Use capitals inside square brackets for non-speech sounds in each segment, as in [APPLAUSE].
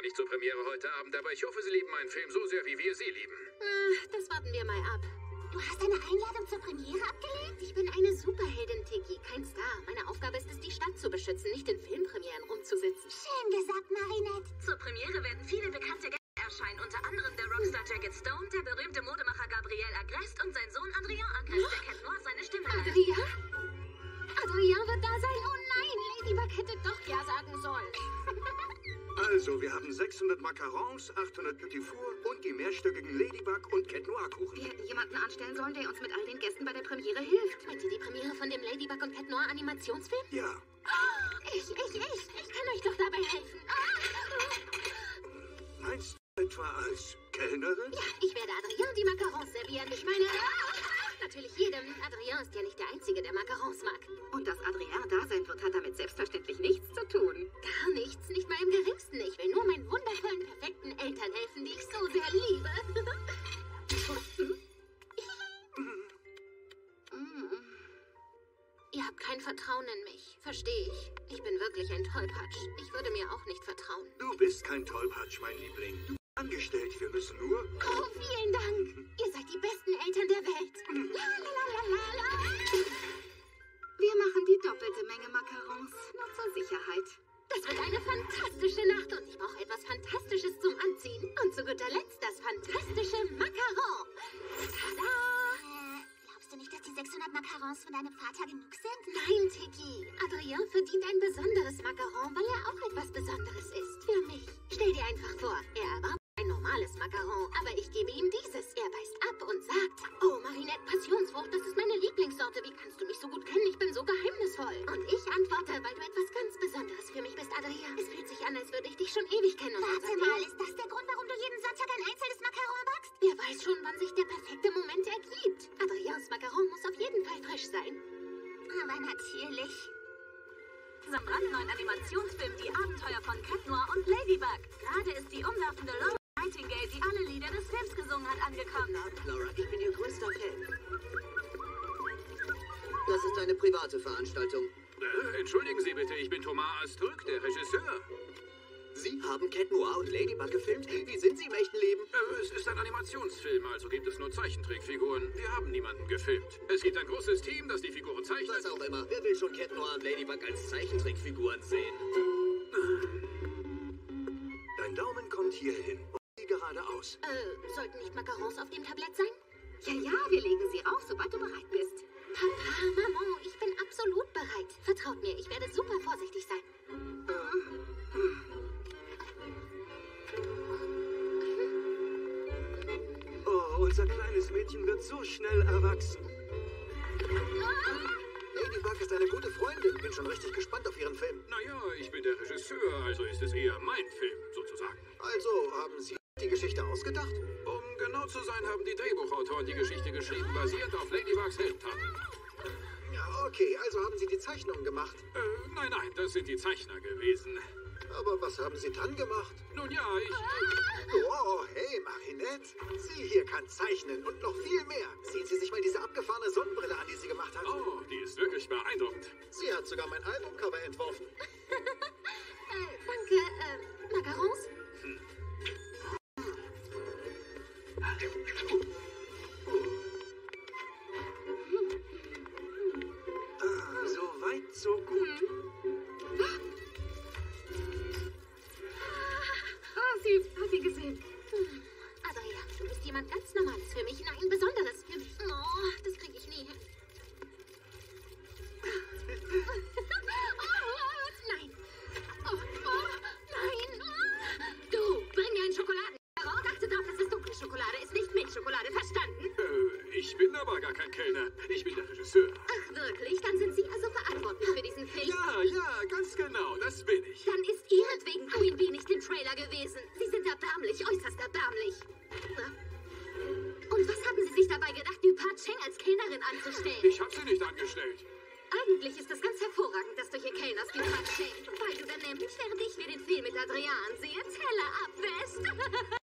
leider nicht zur Premiere heute Abend, aber ich hoffe, sie lieben meinen Film so sehr, wie wir sie lieben. Äh, das warten wir mal ab. Du hast eine Einladung zur Premiere abgelehnt? Ich bin eine Superheldin, Tiki, kein Star. Meine Aufgabe ist es, die Stadt zu beschützen, nicht in Filmpremieren rumzusitzen. Schön gesagt, Marinette. Zur Premiere werden viele bekannte Gäste erscheinen, unter anderem der Rockstar Jacket Stone, der berühmte Modemacher Gabriel Agrest und sein Sohn Adrien Ankers, der Cat Noir seine Stimme. Adrien? Adrien wird da sein? Oh nein, Ladybug hätte doch Ja sagen sollen. [LAUGHS] Also, wir haben 600 Macarons, 800 Petit Four und die mehrstöckigen Ladybug und Cat Noir Kuchen. Wir hätten jemanden anstellen sollen, der uns mit all den Gästen bei der Premiere hilft. Meint ihr die Premiere von dem Ladybug und Cat Noir Animationsfilm? Ja. Ich, ich, ich. Ich kann euch doch dabei helfen. Meinst du etwa als Kellnerin? Ja, ich werde Adrien die Macarons servieren. Ich meine, natürlich jedem. Adrien ist ja nicht der Einzige, der Macarons mag. Und dass Adrien da sein wird, hat damit selbstverständlich nichts zu tun. Gar nichts, nicht mal im geringsten. Ich will nur meinen wundervollen, perfekten Eltern helfen, die ich so sehr liebe. [LAUGHS] Ihr habt kein Vertrauen in mich, verstehe ich. Ich bin wirklich ein Tollpatsch. Ich würde mir auch nicht vertrauen. Du bist kein Tollpatsch, mein Liebling. Du angestellt. Wir müssen nur... Oh, vielen Dank. Ihr seid die besten Eltern der Welt. La, la, la, la, la, la. Wir machen die doppelte Menge Macarons, nur zur Sicherheit. Das wird eine fantastische Nacht und ich brauche etwas Fantastisches zum Anziehen. Und zu guter Letzt das fantastische Macaron. Tada! Äh, glaubst du nicht, dass die 600 Macarons von deinem Vater genug sind? Nein, Tiki. Adrien verdient ein besonderes Macaron, weil er auch etwas Besonderes ist. Für mich. Stell dir einfach vor, er erwartet normales Macaron, aber ich gebe ihm dieses. Er beißt ab und sagt, oh, Marinette Passionsfrucht, das ist meine Lieblingssorte. Wie kannst du mich so gut kennen? Ich bin so geheimnisvoll. Und ich antworte, weil du etwas ganz Besonderes für mich bist, Adrien. Es fühlt sich an, als würde ich dich schon ewig kennen. Und Warte mal, ist das der Grund, warum du jeden Sonntag ein einzelnes Macaron backst? Wer weiß schon, wann sich der perfekte Moment ergibt. Adriens Macaron muss auf jeden Fall frisch sein. Aber natürlich. Zum brandneuen Animationsfilm Die Abenteuer von Cat Noir und Ladybug. Gerade ist die umlaufende Laura Nightingale, die alle Lieder des Films gesungen hat, angekommen. Laura, ich bin Ihr größter Fan. Das ist eine private Veranstaltung. Äh, entschuldigen Sie bitte, ich bin Thomas Astruc, der Regisseur. Sie haben Cat Noir und Ladybug gefilmt? Wie sind Sie im echten Leben? Äh, es ist ein Animationsfilm, also gibt es nur Zeichentrickfiguren. Wir haben niemanden gefilmt. Es gibt ein großes Team, das die Figuren zeichnet. Was auch immer. Wer will schon Cat Noir und Ladybug als Zeichentrickfiguren sehen? Dein Daumen kommt hier sieh geradeaus. Äh, sollten nicht Macarons auf dem Tablett sein? Ja, ja, wir legen sie auf, sobald du bereit bist. Papa, Maman, ich bin absolut bereit. Vertraut mir, ich werde super vorsichtig sein. Oh, unser kleines Mädchen wird so schnell erwachsen. Ladybug ist eine gute Freundin. Bin schon richtig gespannt auf Ihren Film. Naja, ich bin der Regisseur, also ist es eher mein Film, sozusagen. Also, haben Sie die Geschichte ausgedacht? Um genau zu sein, haben die Drehbuchautoren die Geschichte geschrieben, basierend auf Ladybugs Heldentaten. Ja, okay. Also haben Sie die Zeichnung gemacht. Äh, nein, nein, das sind die Zeichner gewesen. Aber was haben Sie dann gemacht? Nun ja, ich... Oh, hey, Marinette. Sie hier kann zeichnen und noch viel mehr. Sehen Sie sich mal diese abgefahrene Sonnenbrille an, die sie gemacht hat. Oh, die ist wirklich beeindruckend. Sie hat sogar mein Albumcover entworfen. [LAUGHS] Äh, danke, äh, Macarons? Sie gesehen. Hm. Adria, du bist jemand ganz Normales für mich. Nein, Besonderes für mich. Oh, das Adrian sehe, Teller abwässt. [LAUGHS]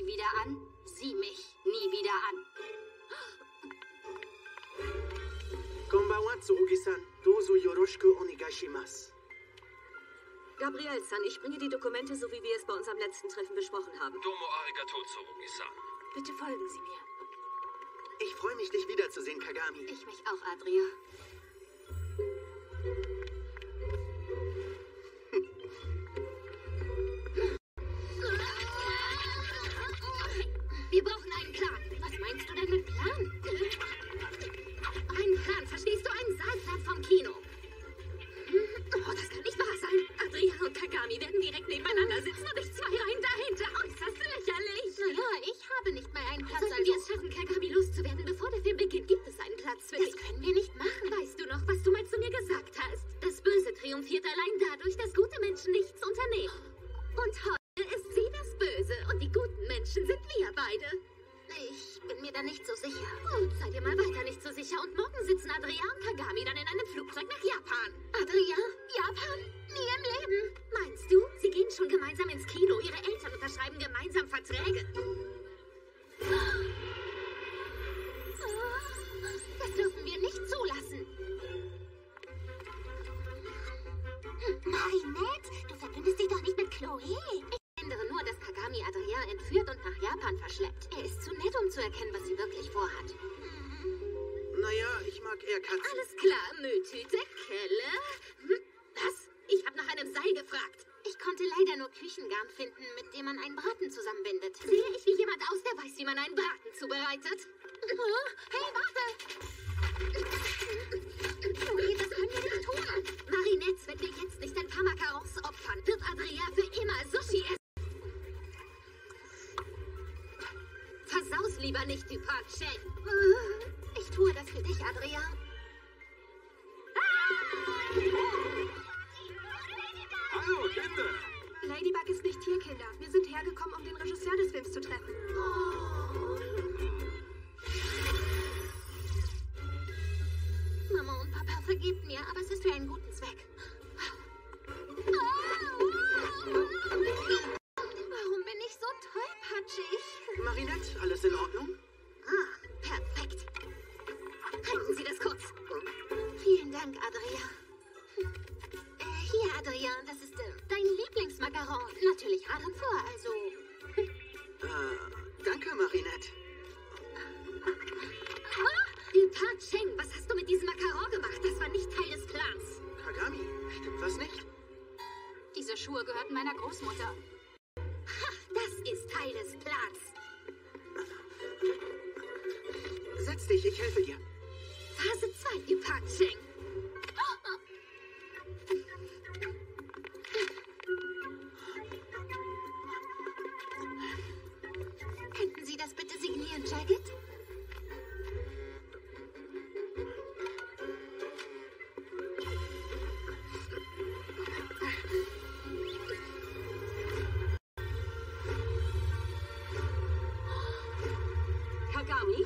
nie wieder an, sieh mich nie wieder an. Konbanwa, Tsurugi-san. Dozo yoroshiku onegaishimasu. Gabriel-san, ich bringe die Dokumente, so wie wir es bei unserem letzten Treffen besprochen haben. Domo arigato, Tsurugi-san. Bitte folgen Sie mir. Ich freue mich, dich wiederzusehen, Kagami. Ich mich auch, Adria. Plan, verstehst du? Einen Saalplan vom Kino. Oh, das kann nicht wahr sein. Adria und Kagami werden direkt nebeneinander sitzen und ich zwei Reihen man einen Braten zubereitet? Hey, warte! Chloe, das können wir nicht tun. Marinette, wenn wir jetzt nicht ein paar Macarons opfern, wird Adria für immer Sushi essen. Versaus lieber nicht, Dupont Shane. Ich tue das für dich, Adria. Hallo, Kinder! Ladybug ist nicht hier, Kinder. Wir sind hergekommen, um den Regisseur des Films zu treffen. Vergebt mir, aber es ist für einen guten Zweck. Diese Schuhe gehörten meiner Großmutter. Ha, das ist Teil des Plans. Setz dich, ich helfe dir. Phase 2, Dupont Kagami?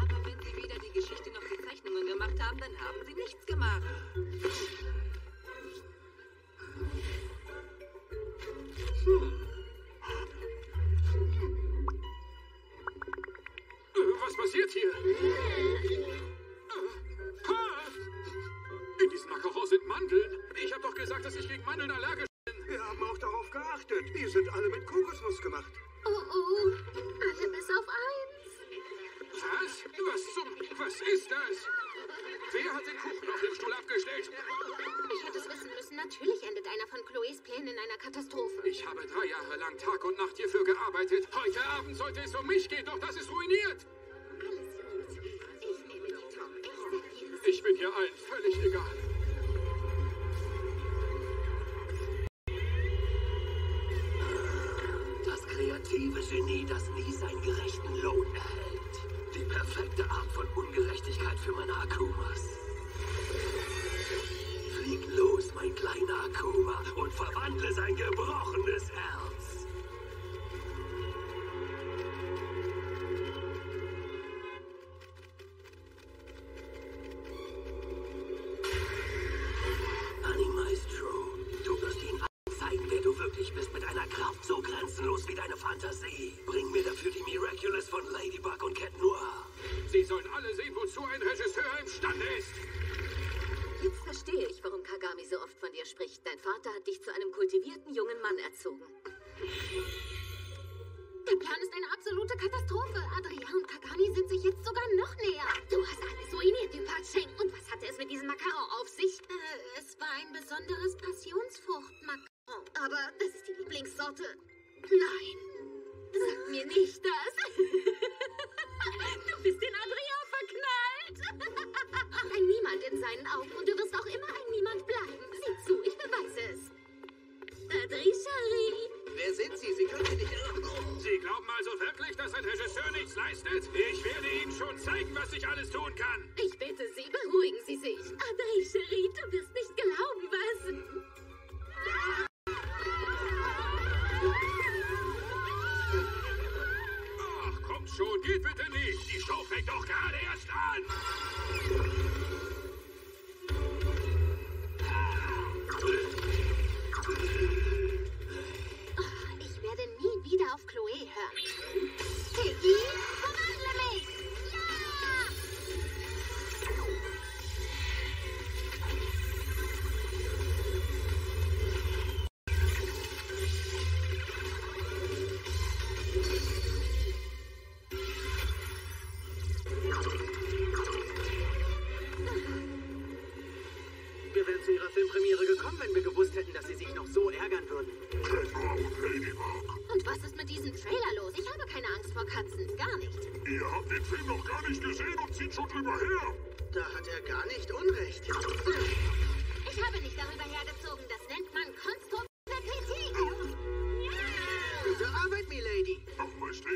Aber wenn Sie weder die Geschichte noch die Zeichnungen gemacht haben, dann haben Sie nichts gemacht. Ist das? Wer hat den Kuchen auf dem Stuhl abgestellt? Ich hätte es wissen müssen. Natürlich endet einer von Chloes Plänen in einer Katastrophe. Ich habe drei Jahre lang Tag und Nacht hierfür gearbeitet. Heute Abend sollte es um mich gehen, doch das ist ruiniert. Alles gut. Ich nehme die Top. Ich. Ich bin hier allen völlig egal. Das kreative Genie, das nie seinen gerechten Lohn erhält die perfekte Art von Ungerechtigkeit für meine Akumas. Flieg los, mein Kleiner. done.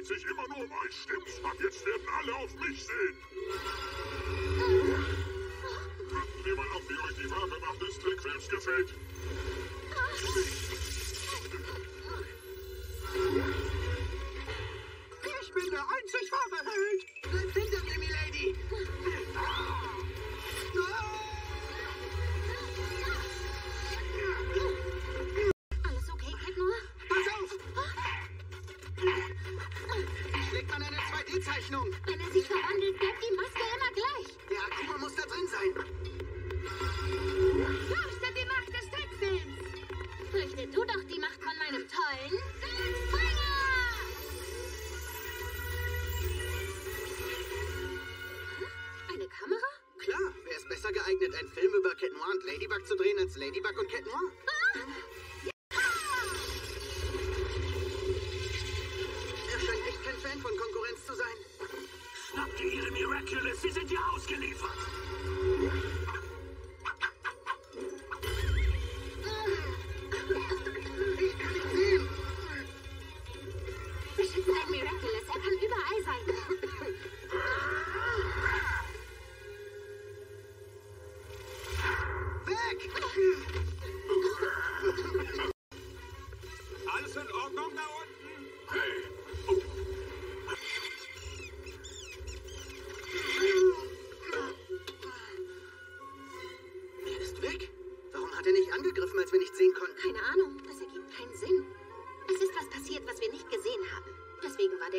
dreht sich immer nur um euch, stimmt's? Ab jetzt werden alle auf mich sehen. Warten wir mal auf, wie euch die wahre Macht des Trickfilms gefällt. Ich bin der einzig wahre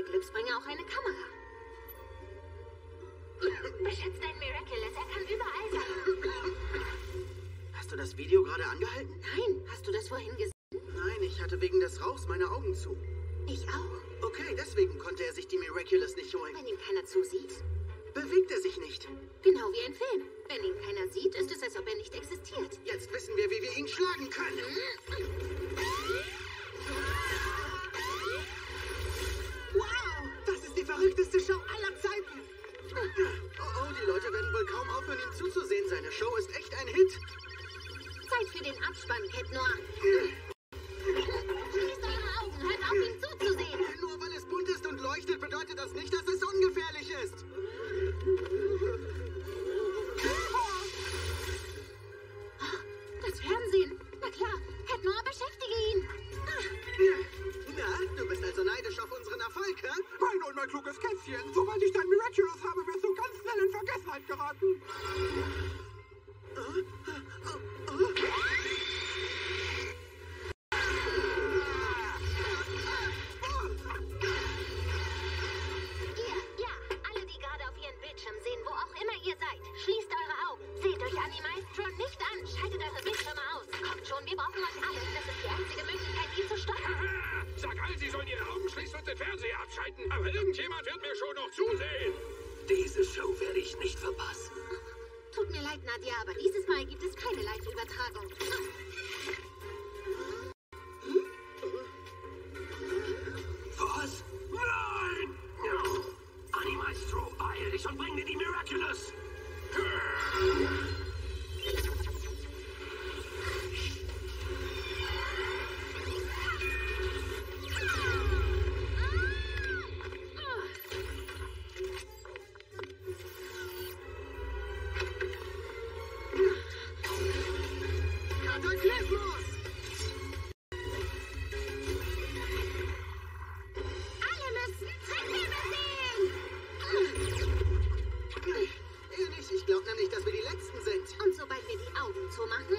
Glücksbringer auch eine Kamera. [LAUGHS] Beschützt dein Miraculous, er kann überall sein. Hast du das Video gerade angehalten? Nein, hast du das vorhin gesehen? Nein, ich hatte wegen des Rauchs meine Augen zu. Ich auch. Okay, deswegen konnte er sich die Miraculous nicht holen. Wenn ihm keiner zusieht, bewegt er sich nicht. Genau wie ein Film. Wenn ihn keiner sieht, ist es, als ob er nicht existiert. Jetzt wissen wir, wie wir ihn schlagen können. Hm? beliebteste Show aller Zeiten. Oh, oh, die Leute werden wohl kaum aufhören, ihm zuzusehen. Seine Show ist echt ein Hit. Zeit für den Abspann, Cat Noir. something bring thee the miraculous! o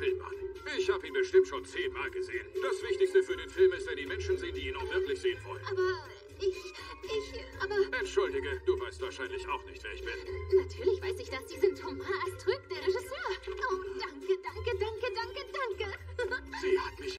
Film an. Ich habe ihn bestimmt schon zehnmal gesehen. Das Wichtigste für den Film ist, wenn die Menschen sehen, die ihn auch wirklich sehen wollen. Aber